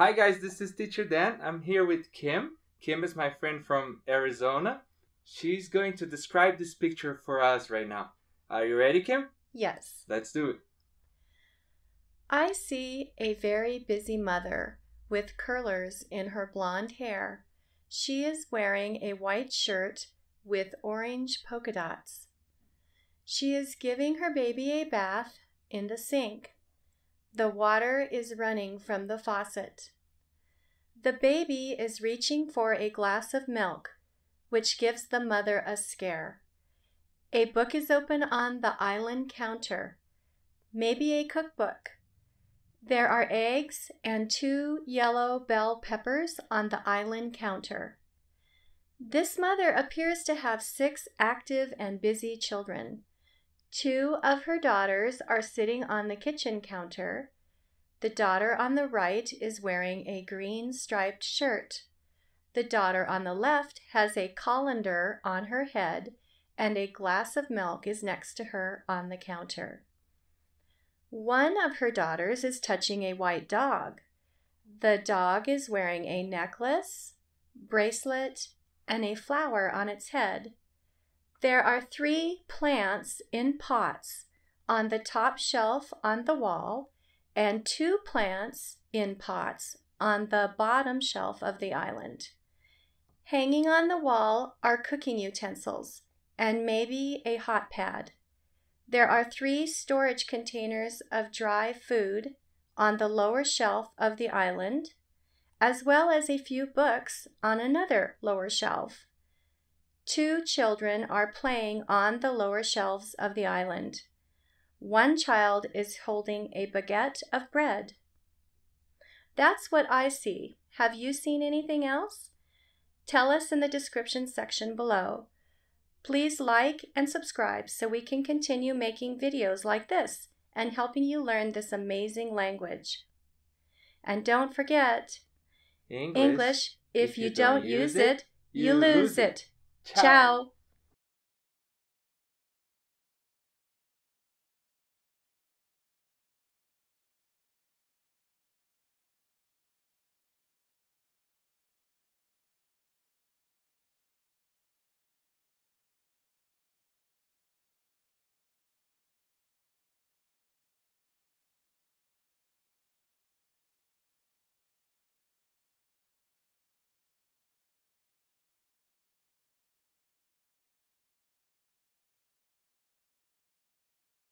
Hi guys, this is Teacher Dan. I'm here with Kim. Kim is my friend from Arizona. She's going to describe this picture for us right now. Are you ready, Kim? Yes. Let's do it. I see a very busy mother with curlers in her blonde hair. She is wearing a white shirt with orange polka dots. She is giving her baby a bath in the sink. The water is running from the faucet. The baby is reaching for a glass of milk, which gives the mother a scare. A book is open on the island counter, maybe a cookbook. There are eggs and two yellow bell peppers on the island counter. This mother appears to have six active and busy children. Two of her daughters are sitting on the kitchen counter. The daughter on the right is wearing a green striped shirt. The daughter on the left has a colander on her head, and a glass of milk is next to her on the counter. One of her daughters is touching a white dog. The dog is wearing a necklace, bracelet, and a flower on its head. There are three plants in pots on the top shelf on the wall and two plants in pots on the bottom shelf of the island. Hanging on the wall are cooking utensils and maybe a hot pad. There are three storage containers of dry food on the lower shelf of the island, as well as a few books on another lower shelf. Two children are playing on the lower shelves of the island. One child is holding a baguette of bread. That's what I see. Have you seen anything else? Tell us in the description section below. Please like and subscribe so we can continue making videos like this and helping you learn this amazing language. And don't forget, English, English, if you don't use it, you lose it. Tchau. Tchau.